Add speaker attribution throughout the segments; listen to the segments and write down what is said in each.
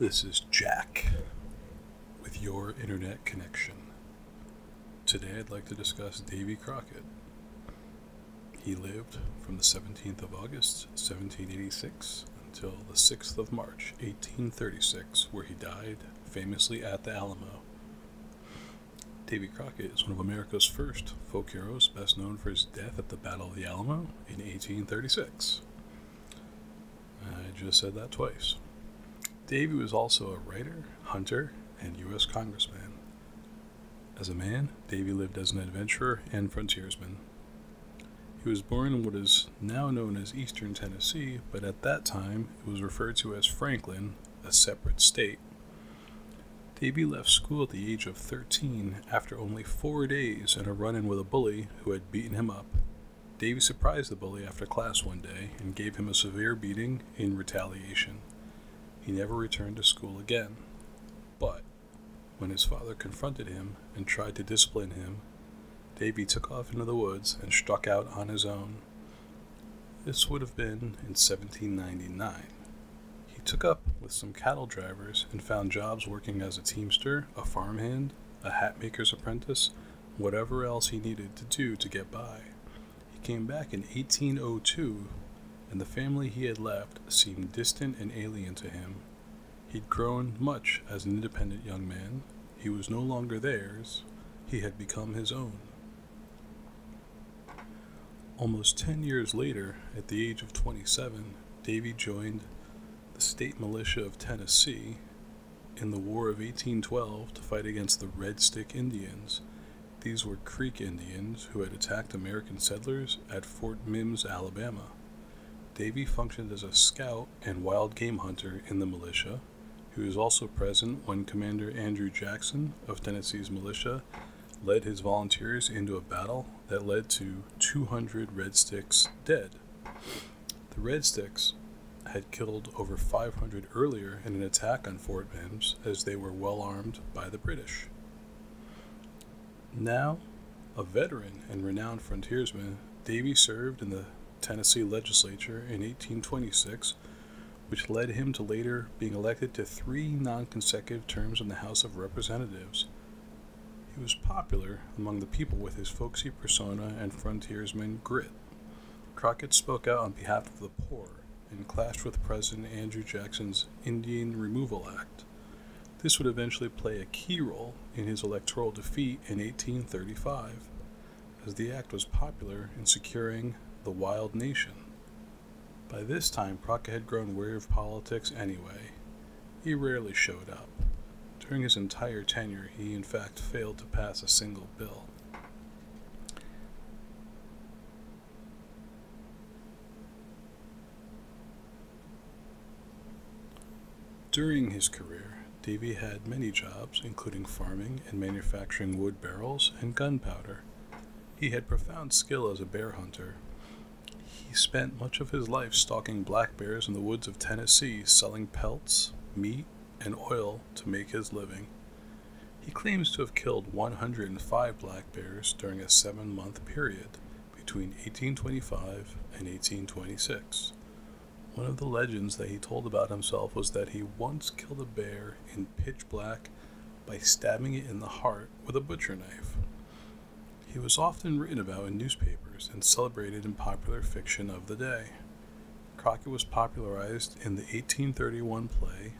Speaker 1: This is Jack with your internet connection. Today I'd like to discuss Davy Crockett. He lived from the 17th of August, 1786, until the 6th of March, 1836, where he died famously at the Alamo. Davy Crockett is one of America's first folk heroes, best known for his death at the Battle of the Alamo in 1836. I just said that twice. Davy was also a writer, hunter, and U.S. congressman. As a man, Davy lived as an adventurer and frontiersman. He was born in what is now known as eastern Tennessee, but at that time it was referred to as Franklin, a separate state. Davy left school at the age of 13 after only four days in a run in with a bully who had beaten him up. Davy surprised the bully after class one day and gave him a severe beating in retaliation. He never returned to school again. But when his father confronted him and tried to discipline him, Davy took off into the woods and struck out on his own. This would have been in 1799. He took up with some cattle drivers and found jobs working as a teamster, a farmhand, a hat maker's apprentice, whatever else he needed to do to get by. He came back in 1802 and the family he had left seemed distant and alien to him. He'd grown much as an independent young man. He was no longer theirs, he had become his own. Almost ten years later, at the age of 27, Davy joined the state militia of Tennessee in the War of 1812 to fight against the Red Stick Indians. These were Creek Indians who had attacked American settlers at Fort Mims, Alabama. Davy functioned as a scout and wild game hunter in the militia. He was also present when Commander Andrew Jackson of Tennessee's militia led his volunteers into a battle that led to 200 Red Sticks dead. The Red Sticks had killed over 500 earlier in an attack on Fort Mims as they were well armed by the British. Now, a veteran and renowned frontiersman, Davy served in the Tennessee legislature in 1826, which led him to later being elected to three non consecutive terms in the House of Representatives. He was popular among the people with his folksy persona and frontiersman grit. Crockett spoke out on behalf of the poor and clashed with President Andrew Jackson's Indian Removal Act. This would eventually play a key role in his electoral defeat in 1835, as the act was popular in securing the wild nation. By this time, Crockett had grown weary of politics anyway. He rarely showed up. During his entire tenure, he in fact failed to pass a single bill. During his career, Davy had many jobs, including farming and manufacturing wood barrels and gunpowder. He had profound skill as a bear hunter he spent much of his life stalking black bears in the woods of Tennessee, selling pelts, meat, and oil to make his living. He claims to have killed 105 black bears during a seven month period between 1825 and 1826. One of the legends that he told about himself was that he once killed a bear in pitch black by stabbing it in the heart with a butcher knife. He was often written about in newspapers and celebrated in popular fiction of the day. Crockett was popularized in the 1831 play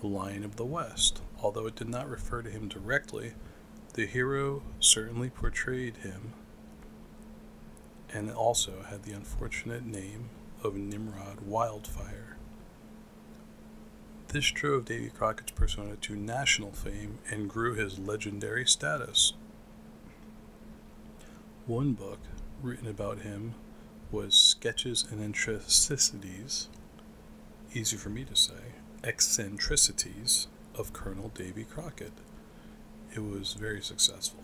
Speaker 1: The Lion of the West. Although it did not refer to him directly, the hero certainly portrayed him and also had the unfortunate name of Nimrod Wildfire. This drove Davy Crockett's persona to national fame and grew his legendary status. One book written about him was Sketches and Eccentricities, easy for me to say, Eccentricities of Colonel Davy Crockett. It was very successful.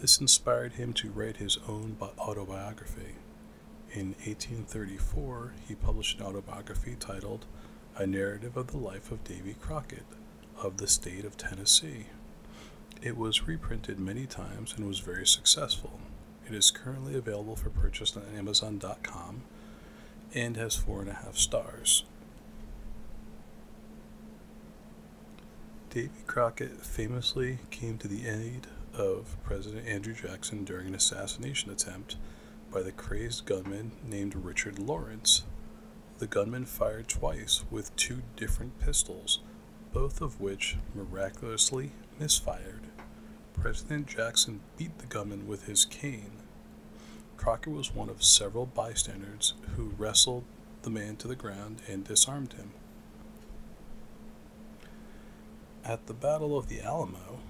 Speaker 1: This inspired him to write his own autobiography. In 1834, he published an autobiography titled A Narrative of the Life of Davy Crockett of the State of Tennessee. It was reprinted many times and was very successful. It is currently available for purchase on Amazon.com and has four and a half stars. Davy Crockett famously came to the aid of President Andrew Jackson during an assassination attempt by the crazed gunman named Richard Lawrence. The gunman fired twice with two different pistols, both of which miraculously misfired. President Jackson beat the gunman with his cane. Crockett was one of several bystanders who wrestled the man to the ground and disarmed him. At the Battle of the Alamo,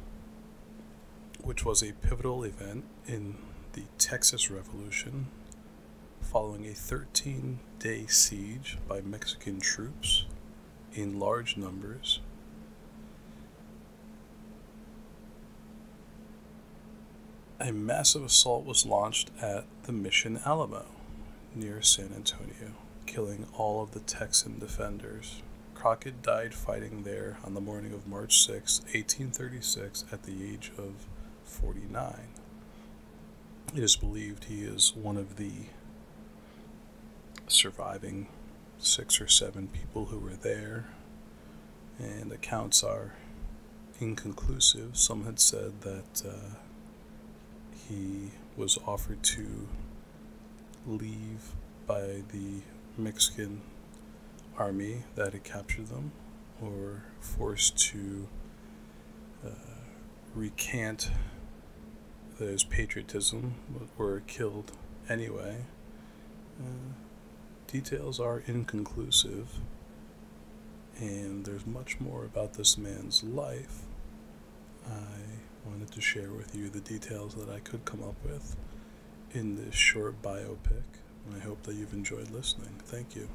Speaker 1: which was a pivotal event in the Texas Revolution, following a 13 day siege by Mexican troops in large numbers. A massive assault was launched at the Mission Alamo near San Antonio, killing all of the Texan defenders. Crockett died fighting there on the morning of March 6, 1836, at the age of 49. It is believed he is one of the surviving six or seven people who were there, and accounts are inconclusive. Some had said that uh, he was offered to leave by the Mexican army that had captured them, or forced to uh, recant his patriotism, were killed anyway. Uh, details are inconclusive, and there's much more about this man's life. I wanted to share with you the details that I could come up with in this short biopic. and I hope that you've enjoyed listening. Thank you.